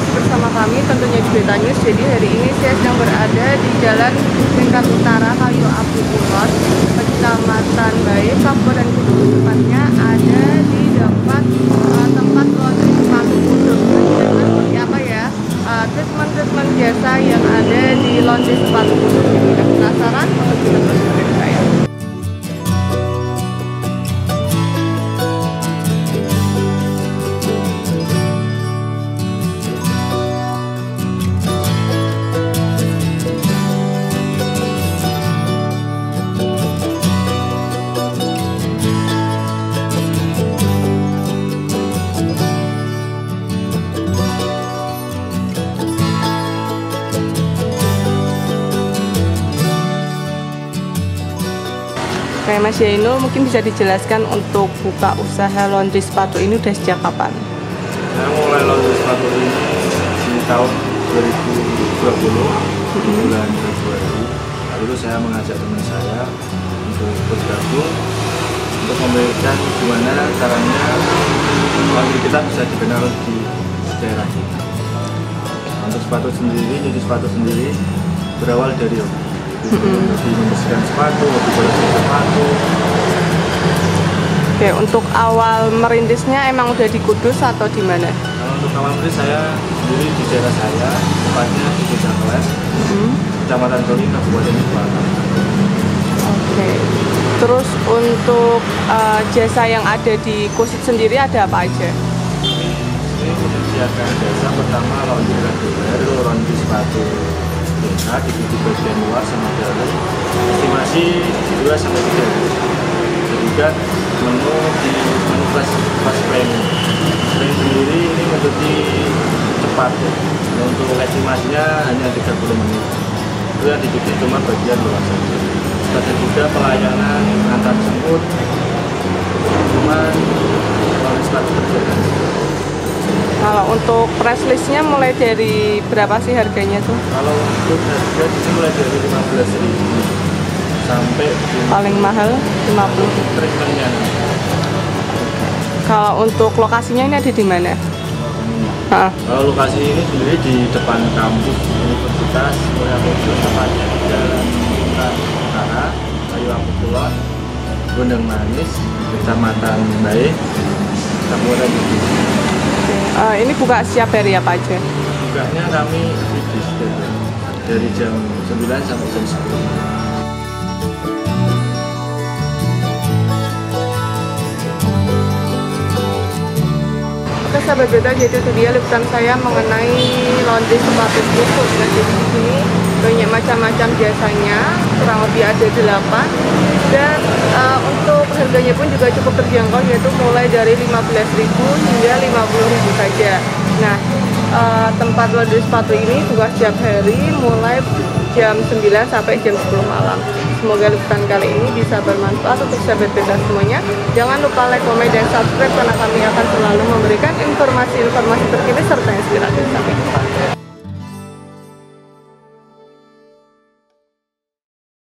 masih bersama kami tentunya di Beta News. Jadi hari ini saya sedang berada di Jalan Tingkat Utara Kayu Api Kulon, Kecamatan Baik, Kabupaten Kudus. Tepatnya ada di depan uh, tempat laundry sepatu kudus. Nah, seperti apa ya uh, treatment-treatment biasa yang ada di laundry sepatu kudus? Udah penasaran? Untuk kita Kayak Mas Yainul mungkin bisa dijelaskan untuk buka usaha laundry sepatu ini udah sejak kapan? Saya mulai laundry sepatu ini di tahun 2020 bulan Februari. Lalu itu saya mengajak teman saya untuk bergabung untuk memberikan gimana caranya laundry kita bisa dikenal di daerah kita. Untuk sepatu sendiri, nyuci sepatu sendiri berawal dari Hobi membersihkan sepatu, hobi koleksi sepatu, Oke, untuk awal merintisnya emang udah di Kudus atau di mana? Kalau untuk awal ini saya sendiri di daerah saya, tepatnya di Desa Keles, Hmm, Kecamatan Toli, Kabupaten Selatan. Oke. Terus untuk uh, jasa yang ada di Kusit sendiri ada apa aja? Ini, menyediakan jasa pertama laundry reguler, laundry sepatu biasa, dicuci bagian luar sama dalam, estimasi 2 sampai 3 hari. Dan juga menu di menu flash, flash planning. Planning sendiri ini mencuci cepat ya. Untuk estimasinya hanya 30 menit. Itu yang dicuci cuma bagian luar saja. Ada juga pelayanan antar jemput, cuman laundry sepatu berjalan. Kalau untuk price listnya mulai dari berapa sih harganya tuh? Kalau untuk harga sini mulai dari 15.000 sampai Paling mahal 50. untuk treatmentnya. Kalau untuk lokasinya ini ada di mana? Ah, Kalau lokasi ini sendiri di depan kampus Universitas Mulia Kudus tepatnya di Jalan Utara, Kayu Api Kulon, Gondang Manis, Kecamatan Baik, Kabupaten Kudus. Oke. Eh, ini buka siap hari apa aja? Bukanya kami weekdays dari jam 9 sampai jam 10. Oke sahabat beta jadi itu dia liputan saya mengenai laundry sepatu khusus nah jadi di sini banyak macam-macam jasanya kurang lebih ada 8 dan eh, untuk harganya pun juga cukup terjangkau yaitu mulai dari 15.000 hingga 50.000 saja nah eh, tempat laundry sepatu ini buka setiap hari mulai jam 9 sampai jam 10 malam Semoga liputan kali ini bisa bermanfaat untuk sahabat beta semuanya. Jangan lupa like, komen, dan subscribe karena kami akan selalu memberikan informasi-informasi terkini serta inspiratif. Sampai jumpa.